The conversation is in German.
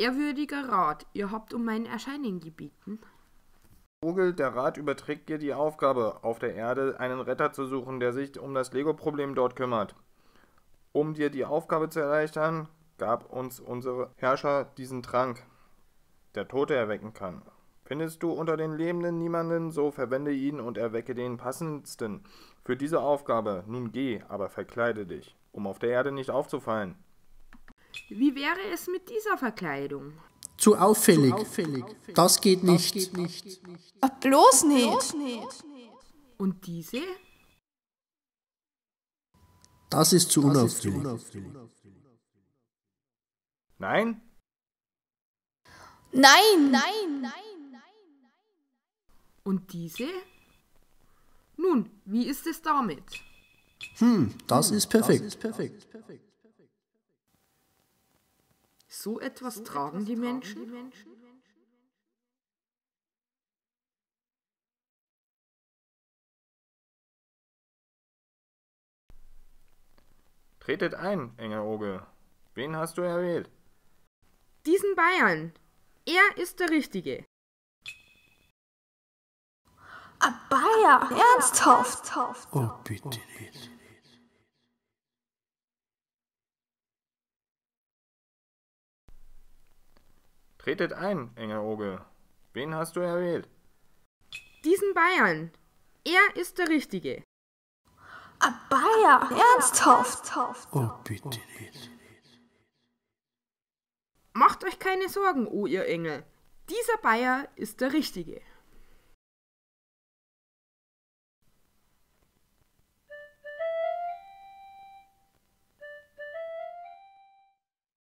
Ehrwürdiger Rat, ihr habt um mein Erscheinen gebeten. Vogel, der Rat überträgt dir die Aufgabe, auf der Erde einen Retter zu suchen, der sich um das Lego-Problem dort kümmert. Um dir die Aufgabe zu erleichtern, gab uns unser Herrscher diesen Trank, der Tote erwecken kann. Findest du unter den Lebenden niemanden, so verwende ihn und erwecke den passendsten für diese Aufgabe. Nun geh, aber verkleide dich, um auf der Erde nicht aufzufallen. Wie wäre es mit dieser Verkleidung? Zu auffällig. Das geht nicht. Ah, bloß nicht. Und diese? Das ist zu unauffällig. Nein? Nein, nein, nein. Und diese? Nun, wie ist es damit? Hm, das ist perfekt. So etwas tragen die Menschen? Tretet ein, Engeloge. Wen hast du erwählt? Diesen Bayern. Er ist der Richtige. Ah, Bayer, ernsthaft. Oh, bitte nicht. Tretet ein, Engeloge. Wen hast du erwählt? Diesen Bayern. Er ist der Richtige. Ah, Bayer, ernsthaft. Oh, bitte nicht. Macht euch keine Sorgen, o ihr Engel. Dieser Bayer ist der Richtige.